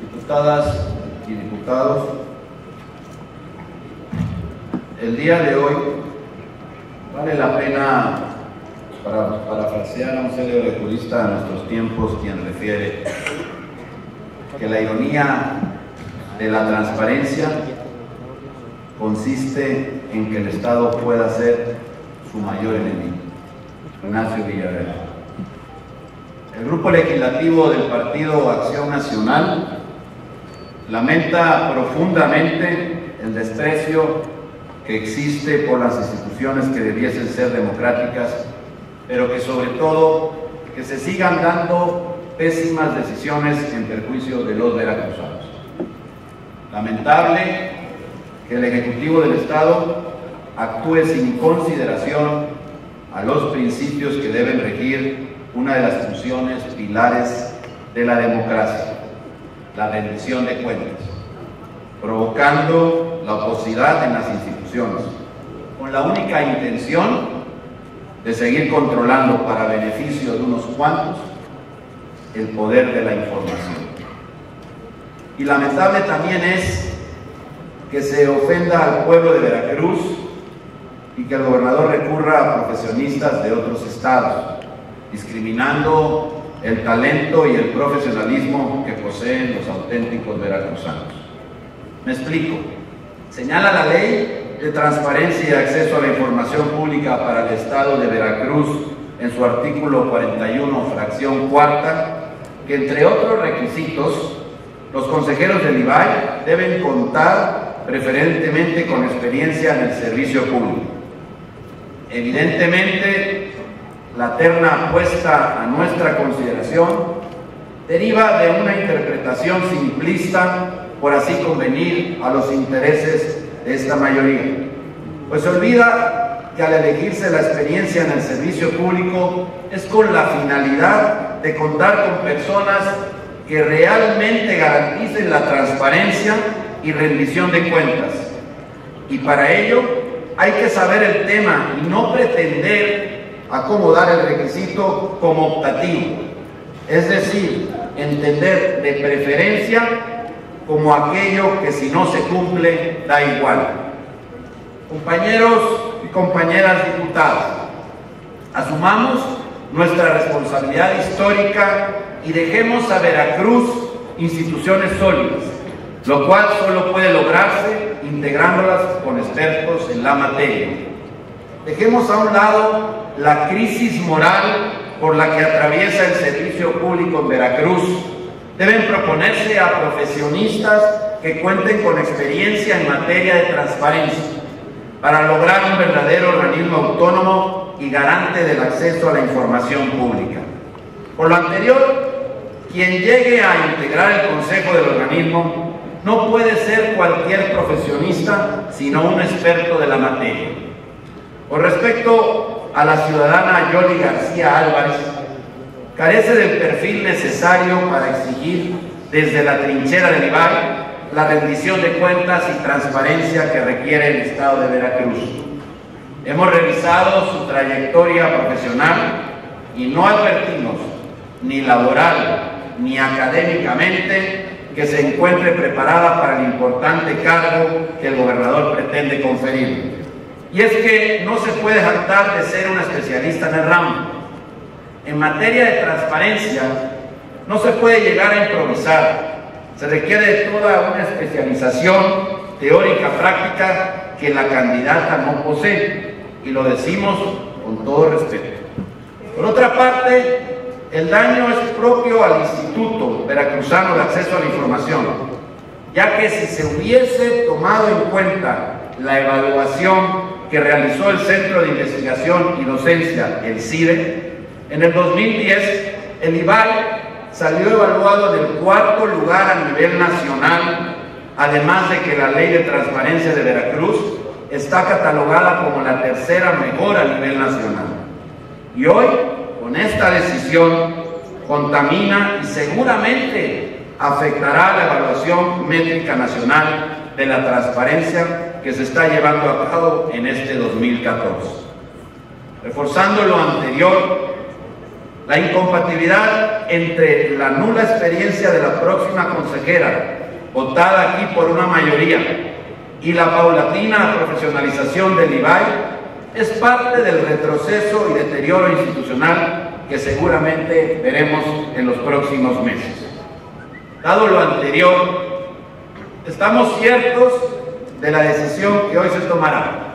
Diputadas y diputados, el día de hoy vale la pena, para parafrasear a un célebre jurista de nuestros tiempos, quien refiere que la ironía de la transparencia consiste en que el Estado pueda ser su mayor enemigo. Ignacio Villarreal. El grupo legislativo del Partido Acción Nacional lamenta profundamente el desprecio que existe por las instituciones que debiesen ser democráticas, pero que sobre todo que se sigan dando pésimas decisiones en perjuicio de los veracruzanos. Lamentable que el Ejecutivo del Estado actúe sin consideración a los principios que deben regir una de las funciones pilares de la democracia, la rendición de cuentas, provocando la oposidad en las instituciones, con la única intención de seguir controlando para beneficio de unos cuantos el poder de la información. Y lamentable también es que se ofenda al pueblo de Veracruz y que el gobernador recurra a profesionistas de otros estados, discriminando el talento y el profesionalismo que poseen los auténticos veracruzanos. Me explico. Señala la ley de transparencia y acceso a la información pública para el Estado de Veracruz en su artículo 41, fracción cuarta, que entre otros requisitos, los consejeros del IBAI deben contar preferentemente con experiencia en el servicio público. Evidentemente, la terna puesta a nuestra consideración deriva de una interpretación simplista por así convenir a los intereses de esta mayoría, pues olvida que al elegirse la experiencia en el servicio público es con la finalidad de contar con personas que realmente garanticen la transparencia y rendición de cuentas. Y para ello hay que saber el tema y no pretender acomodar el requisito como optativo, es decir, entender de preferencia como aquello que si no se cumple da igual. Compañeros y compañeras diputadas, asumamos nuestra responsabilidad histórica y dejemos a Veracruz instituciones sólidas, lo cual solo puede lograrse integrándolas con expertos en la materia. Dejemos a un lado la crisis moral por la que atraviesa el servicio público en Veracruz. Deben proponerse a profesionistas que cuenten con experiencia en materia de transparencia para lograr un verdadero organismo autónomo y garante del acceso a la información pública. Por lo anterior, quien llegue a integrar el consejo del organismo no puede ser cualquier profesionista, sino un experto de la materia. Con respecto a la ciudadana Yoli García Álvarez, carece del perfil necesario para exigir desde la trinchera del IBAI la rendición de cuentas y transparencia que requiere el Estado de Veracruz. Hemos revisado su trayectoria profesional y no advertimos, ni laboral ni académicamente, que se encuentre preparada para el importante cargo que el gobernador pretende conferir. Y es que no se puede jactar de ser una especialista en el ramo. En materia de transparencia, no se puede llegar a improvisar, se requiere toda una especialización teórica práctica que la candidata no posee y lo decimos con todo respeto. Por otra parte, el daño es propio al Instituto Veracruzano de Acceso a la Información, ya que si se hubiese tomado en cuenta la evaluación que realizó el Centro de Investigación y Docencia, el CIDE, en el 2010, el IBAI salió evaluado del cuarto lugar a nivel nacional, además de que la ley de transparencia de Veracruz está catalogada como la tercera mejor a nivel nacional. Y hoy, con esta decisión, contamina y seguramente afectará la evaluación métrica nacional de la transparencia que se está llevando a cabo en este 2014. Reforzando lo anterior, la incompatibilidad entre la nula experiencia de la próxima consejera, votada aquí por una mayoría, y la paulatina profesionalización del IBAI es parte del retroceso y deterioro institucional que seguramente veremos en los próximos meses. Dado lo anterior, estamos ciertos de la decisión que hoy se tomará.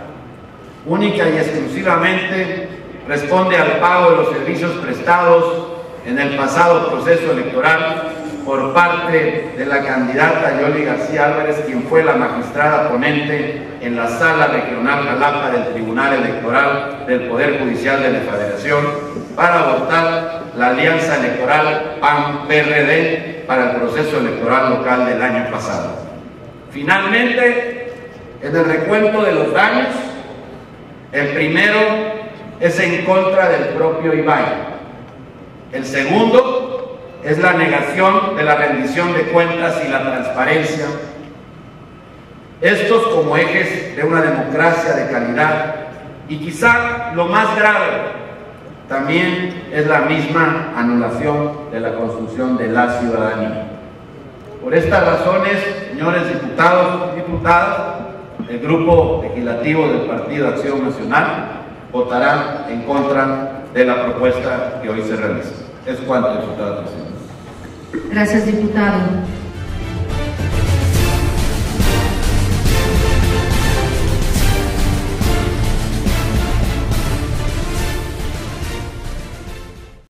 Única y exclusivamente responde al pago de los servicios prestados en el pasado proceso electoral por parte de la candidata Yoli García Álvarez, quien fue la magistrada ponente en la Sala Regional Jalapa del Tribunal Electoral del Poder Judicial de la Federación para votar la alianza electoral PAN-PRD para el proceso electoral local del año pasado. Finalmente, en el recuento de los daños, el primero es en contra del propio Ibai. El segundo es la negación de la rendición de cuentas y la transparencia. Estos como ejes de una democracia de calidad y quizá lo más grave también es la misma anulación de la construcción de la ciudadanía. Por estas razones, señores diputados diputadas, el Grupo Legislativo del Partido Acción Nacional votará en contra de la propuesta que hoy se realiza. Es cuanto, diputado presidente. Gracias, diputado.